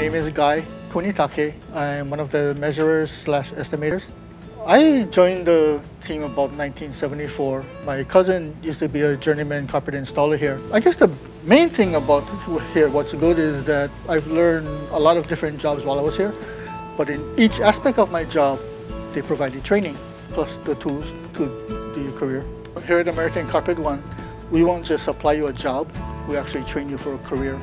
name is Guy Kunitake. I'm one of the measurers slash estimators. I joined the team about 1974. My cousin used to be a journeyman carpet installer here. I guess the main thing about here, what's good is that I've learned a lot of different jobs while I was here. But in each aspect of my job, they provided training plus the tools to do your career. Here at American Carpet One, we won't just supply you a job, we actually train you for a career.